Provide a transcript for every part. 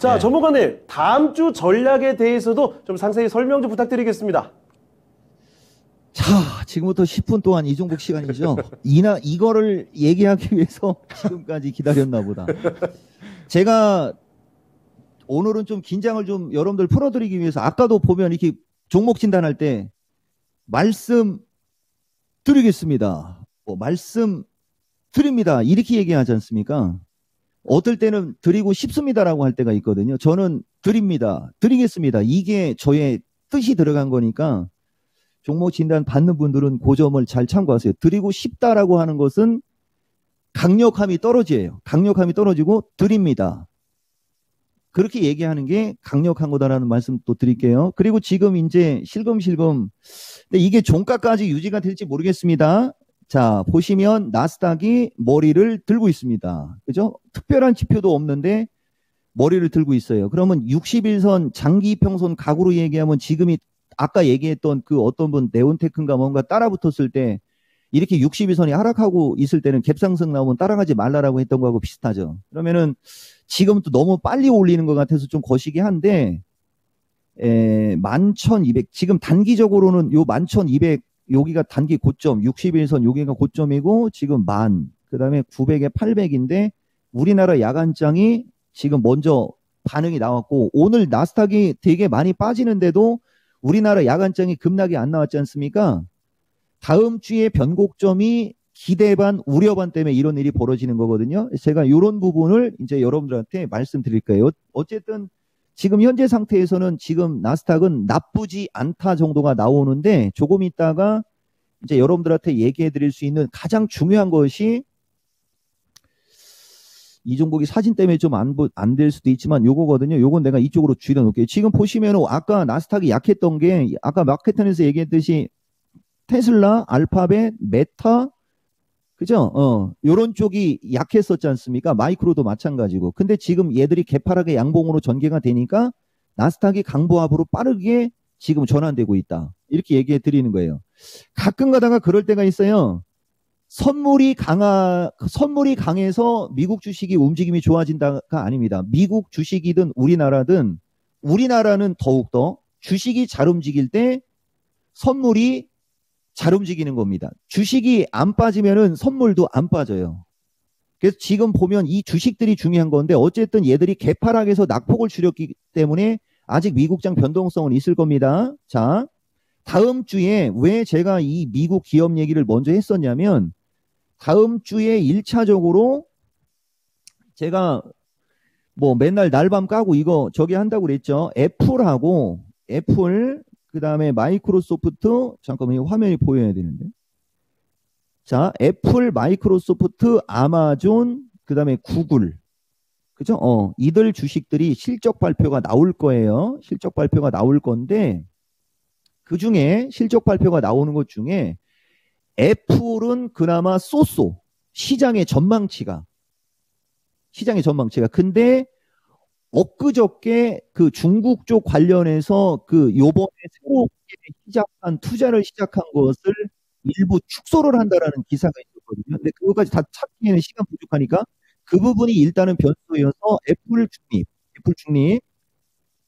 자, 네. 전문가님, 다음 주 전략에 대해서도 좀 상세히 설명 좀 부탁드리겠습니다. 자, 지금부터 10분 동안 이종복 시간이죠. 이나 이거를 얘기하기 위해서 지금까지 기다렸나 보다. 제가 오늘은 좀 긴장을 좀 여러분들 풀어드리기 위해서 아까도 보면 이렇게 종목 진단할 때 말씀 드리겠습니다. 뭐 말씀 드립니다. 이렇게 얘기하지 않습니까? 어떨 때는 드리고 싶습니다라고 할 때가 있거든요. 저는 드립니다. 드리겠습니다. 이게 저의 뜻이 들어간 거니까 종목 진단 받는 분들은 그 점을 잘 참고하세요. 드리고 싶다라고 하는 것은 강력함이 떨어져요. 강력함이 떨어지고 드립니다. 그렇게 얘기하는 게 강력한 거다라는 말씀 또 드릴게요. 그리고 지금 이제 실금실금 근데 이게 종가까지 유지가 될지 모르겠습니다. 자, 보시면 나스닥이 머리를 들고 있습니다. 그죠? 특별한 지표도 없는데 머리를 들고 있어요. 그러면 61선 장기 평선 각으로 얘기하면 지금이 아까 얘기했던 그 어떤 분 네온테크인가 뭔가 따라 붙었을 때 이렇게 61선이 하락하고 있을 때는 갭상승 나오면 따라가지 말라라고 했던 거하고 비슷하죠. 그러면은 지금 또 너무 빨리 올리는 것 같아서 좀 거시기 한데 에, 11,200 지금 단기적으로는 요 11,200 여기가 단기 고점 61선 여기가 고점이고 지금 만 그다음에 900에 800인데 우리나라 야간장이 지금 먼저 반응이 나왔고 오늘 나스닥이 되게 많이 빠지는데도 우리나라 야간장이 급락이 안 나왔지 않습니까? 다음 주에 변곡점이 기대 반 우려 반 때문에 이런 일이 벌어지는 거거든요. 제가 이런 부분을 이제 여러분들한테 말씀드릴 거예요. 어쨌든 지금 현재 상태에서는 지금 나스닥은 나쁘지 않다 정도가 나오는데 조금 있다가 이제 여러분들한테 얘기해 드릴 수 있는 가장 중요한 것이 이종복이 사진 때문에 좀 안 안 될 수도 있지만 요거거든요. 요건 내가 이쪽으로 줄여 놓을게요. 지금 보시면 아까 나스닥이 약했던 게 아까 마케팅에서 얘기했듯이 테슬라, 알파벳, 메타 그죠? 어, 요런 쪽이 약했었지 않습니까? 마이크로도 마찬가지고. 근데 지금 얘들이 개파락의 양봉으로 전개가 되니까 나스닥이 강보합으로 빠르게 지금 전환되고 있다. 이렇게 얘기해 드리는 거예요. 가끔 가다가 그럴 때가 있어요. 선물이 강하, 선물이 강해서 미국 주식이 움직임이 좋아진다가 아닙니다. 미국 주식이든 우리나라든 우리나라는 더욱더 주식이 잘 움직일 때 선물이 잘 움직이는 겁니다. 주식이 안 빠지면은 선물도 안 빠져요. 그래서 지금 보면 이 주식들이 중요한 건데 어쨌든 얘들이 개파락에서 낙폭을 줄였기 때문에 아직 미국장 변동성은 있을 겁니다. 자, 다음 주에 왜 제가 이 미국 기업 얘기를 먼저 했었냐면 다음 주에 1차적으로 제가 뭐 맨날 날밤 까고 이거 저기 한다고 그랬죠. 애플하고 애플 그 다음에 마이크로소프트 잠깐만 요. 화면이 보여야 되는데. 자 애플 마이크로소프트 아마존 그 다음에 구글. 그죠? 어 이들 주식들이 실적 발표가 나올 거예요. 실적 발표가 나올 건데 그 중에 실적 발표가 나오는 것 중에 애플은 그나마 쏘쏘. 시장의 전망치가. 시장의 전망치가. 근데 엊그저께 그 중국 쪽 관련해서 그 요번에 새롭게 시작한 투자를 시작한 것을 일부 축소를 한다라는 기사가 있었거든요. 근데 그거까지 다 찾기에는 시간 부족하니까 그 부분이 일단은 변수여서 애플 중립, 애플 중립.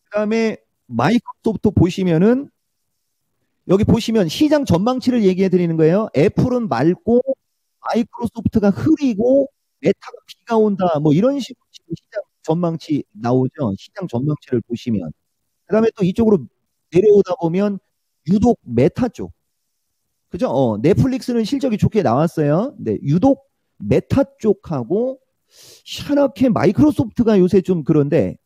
그다음에 마이크로소프트 보시면은 여기 보시면 시장 전망치를 얘기해 드리는 거예요. 애플은 맑고 마이크로소프트가 흐리고 메타가 비가 온다. 뭐 이런 식으로 시장 전망치 나오죠. 시장 전망치를 보시면. 그 다음에 또 이쪽으로 내려오다 보면 유독 메타 쪽. 그죠? 어, 넷플릭스는 실적이 좋게 나왔어요. 네, 유독 메타 쪽하고 희한하게 마이크로소프트가 요새 좀 그런데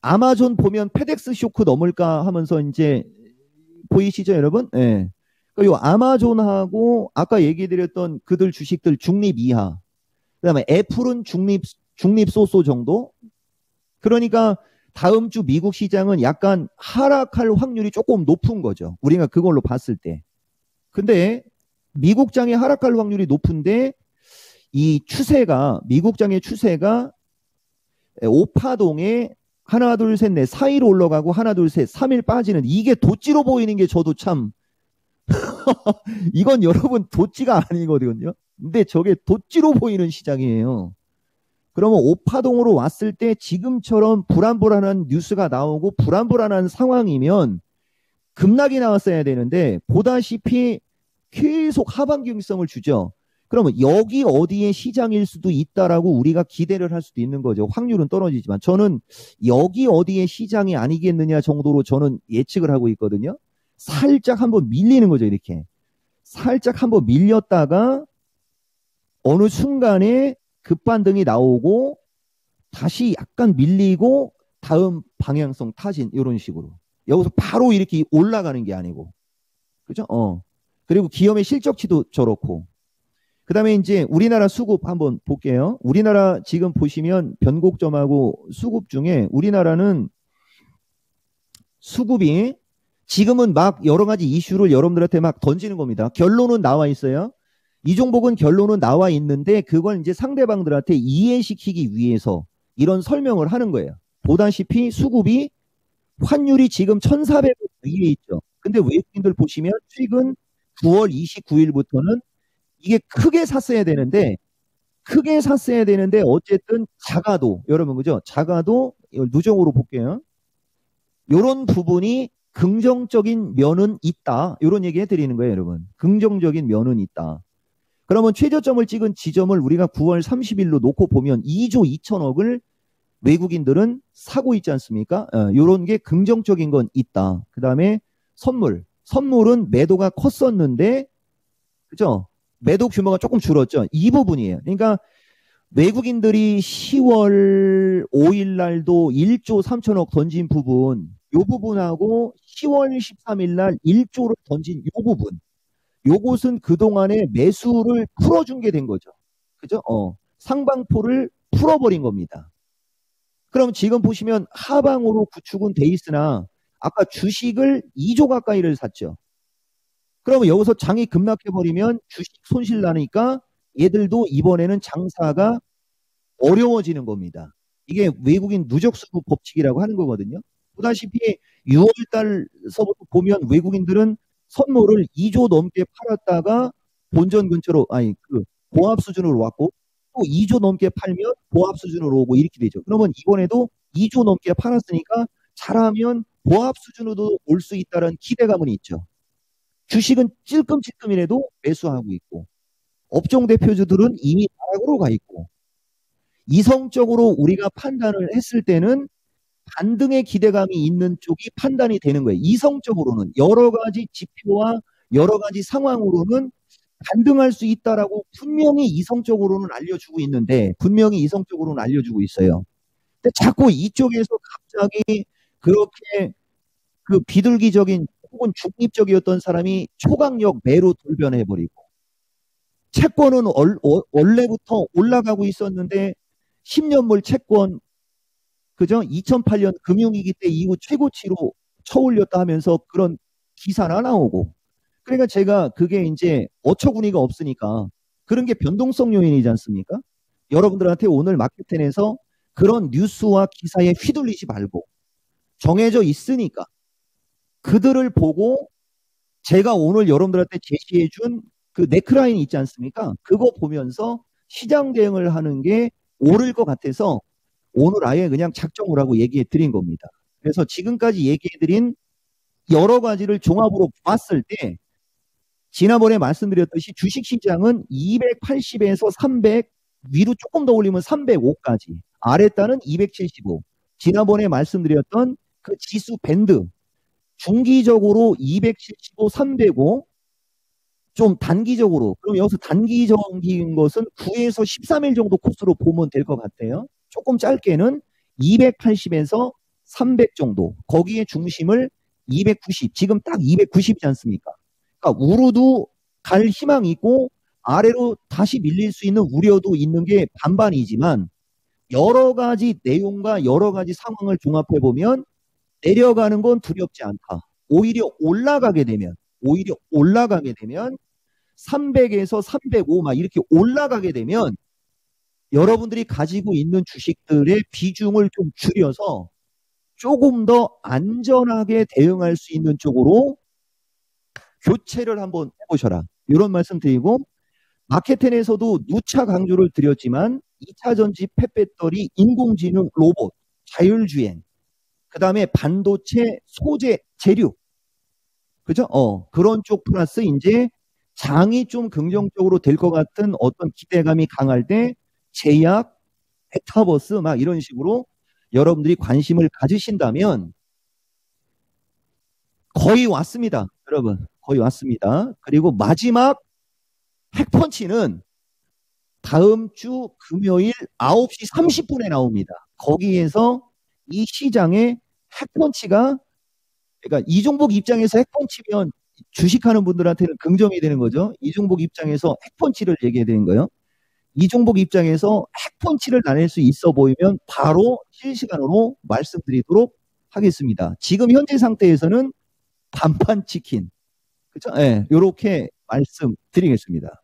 아마존 보면 페덱스 쇼크 넘을까 하면서 이제 보이시죠, 여러분? 예. 네. 그리고 아마존하고 아까 얘기 드렸던 그들 주식들 중립 이하. 그다음에 애플은 중립 중립 so so 정도. 그러니까 다음 주 미국 시장은 약간 하락할 확률이 조금 높은 거죠. 우리가 그걸로 봤을 때. 근데 미국장의 하락할 확률이 높은데 이 추세가 미국장의 추세가 오파동에 하나 둘 셋 넷 사이로 올라가고 하나 둘셋 3일 빠지는 이게 도찌로 보이는 게 저도 참 이건 여러분 도찌가 아니거든요. 근데 저게 도찌로 보이는 시장이에요. 그러면 오파동으로 왔을 때 지금처럼 불안불안한 뉴스가 나오고 불안불안한 상황이면 급락이 나왔어야 되는데 보다시피 계속 하반 경성을 주죠. 그러면 여기 어디에 시장일 수도 있다라고 우리가 기대를 할 수도 있는 거죠. 확률은 떨어지지만 저는 여기 어디에 시장이 아니겠느냐 정도로 저는 예측을 하고 있거든요. 살짝 한번 밀리는 거죠, 이렇게. 살짝 한번 밀렸다가 어느 순간에 급반등이 나오고 다시 약간 밀리고 다음 방향성 타진 이런 식으로 여기서 바로 이렇게 올라가는 게 아니고 그죠? 어 그리고 기업의 실적치도 저렇고 그 다음에 이제 우리나라 수급 한번 볼게요. 우리나라 지금 보시면 변곡점하고 수급 중에 우리나라는 수급이 지금은 막 여러 가지 이슈를 여러분들한테 막 던지는 겁니다. 결론은 나와 있어요. 이종복은 결론은 나와 있는데 그걸 이제 상대방들한테 이해시키기 위해서 이런 설명을 하는 거예요. 보다시피 수급이 환율이 지금 1,400원 위에 있죠. 근데 외국인들 보시면 최근 9월 29일부터는 이게 크게 샀어야 되는데 크게 샀어야 되는데 어쨌든 작아도 여러분 그죠? 작아도 누적으로 볼게요. 이런 부분이 긍정적인 면은 있다. 이런 얘기 해드리는 거예요, 여러분. 긍정적인 면은 있다. 그러면 최저점을 찍은 지점을 우리가 9월 30일로 놓고 보면 2조 2천억을 외국인들은 사고 있지 않습니까? 어, 이런 게 긍정적인 건 있다. 그 다음에 선물. 선물은 매도가 컸었는데, 그죠? 매도 규모가 조금 줄었죠. 이 부분이에요. 그러니까 외국인들이 10월 5일 날도 1조 3천억 던진 부분, 요 부분하고 10월 13일 날 1조를 던진 요 부분. 요것은 그동안에 매수를 풀어준 게 된 거죠. 그죠? 어. 상방포를 풀어버린 겁니다. 그럼 지금 보시면 하방으로 구축은 돼 있으나 아까 주식을 2조 가까이를 샀죠. 그러면 여기서 장이 급락해버리면 주식 손실 나니까 얘들도 이번에는 장사가 어려워지는 겁니다. 이게 외국인 누적수급 법칙이라고 하는 거거든요. 보다시피 6월 달서부터 보면 외국인들은 선물을 2조 넘게 팔았다가 본전 근처로 아니 그 고압 수준으로 왔고 또 2조 넘게 팔면 고압 수준으로 오고 이렇게 되죠. 그러면 이번에도 2조 넘게 팔았으니까 잘하면 고압 수준으로 올수 있다는 기대감은 있죠. 주식은 찔끔찔끔이라도 매수하고 있고 업종 대표주들은 이미 나락으로 가 있고 이성적으로 우리가 판단을 했을 때는 반등의 기대감이 있는 쪽이 판단이 되는 거예요. 이성적으로는 여러 가지 지표와 여러 가지 상황으로는 반등할 수 있다라고 분명히 이성적으로는 알려주고 있는데 분명히 이성적으로는 알려주고 있어요. 근데 자꾸 이쪽에서 갑자기 그렇게 그 비둘기적인 혹은 중립적이었던 사람이 초강력 매로 돌변해버리고 채권은 얼, 어, 원래부터 올라가고 있었는데 10년물 채권 그죠? 2008년 금융위기 때 이후 최고치로 쳐올렸다 하면서 그런 기사나 나오고 그러니까 제가 그게 이제 어처구니가 없으니까 그런 게 변동성 요인이지 않습니까? 여러분들한테 오늘 마켓텐에서 그런 뉴스와 기사에 휘둘리지 말고 정해져 있으니까 그들을 보고 제가 오늘 여러분들한테 제시해 준 그 네크라인 있지 않습니까? 그거 보면서 시장 대응을 하는 게 옳을 것 같아서 오늘 아예 그냥 작정을 하고 얘기해 드린 겁니다. 그래서 지금까지 얘기해 드린 여러 가지를 종합으로 봤을 때 지난번에 말씀드렸듯이 주식 시장은 280에서 300 위로 조금 더 올리면 305까지 아래 따는 275 지난번에 말씀드렸던 그 지수 밴드 중기적으로 275, 305, 좀 단기적으로, 그럼 여기서 단기적인 것은 9에서 13일 정도 코스로 보면 될 것 같아요. 조금 짧게는 280에서 300 정도, 거기에 중심을 290, 지금 딱 290이지 않습니까? 그러니까 우르도 갈 희망이 있고 아래로 다시 밀릴 수 있는 우려도 있는 게 반반이지만 여러 가지 내용과 여러 가지 상황을 종합해 보면 내려가는 건 두렵지 않다. 오히려 올라가게 되면, 오히려 올라가게 되면 300에서 305 막 이렇게 올라가게 되면 여러분들이 가지고 있는 주식들의 비중을 좀 줄여서 조금 더 안전하게 대응할 수 있는 쪽으로 교체를 한번 해보셔라. 이런 말씀 드리고 마켓텐에서도 누차 강조를 드렸지만 2차 전지 폐배터리, 인공지능, 로봇, 자율주행, 그 다음에 반도체, 소재, 재료. 그죠? 어, 그런 쪽 플러스 이제 장이 좀 긍정적으로 될 것 같은 어떤 기대감이 강할 때 제약, 메타버스 막 이런 식으로 여러분들이 관심을 가지신다면 거의 왔습니다. 여러분, 거의 왔습니다. 그리고 마지막 핵펀치는 다음 주 금요일 9시 30분에 나옵니다. 거기에서 이 시장의 핵펀치가 그러니까 이종복 입장에서 핵펀치면 주식하는 분들한테는 긍정이 되는 거죠. 이종복 입장에서 핵펀치를 얘기해야 되는 거예요. 이종복 입장에서 핵펀치를 나낼 수 있어 보이면 바로 실시간으로 말씀드리도록 하겠습니다. 지금 현재 상태에서는 반판 치킨. 그죠? 예, 요렇게 말씀드리겠습니다.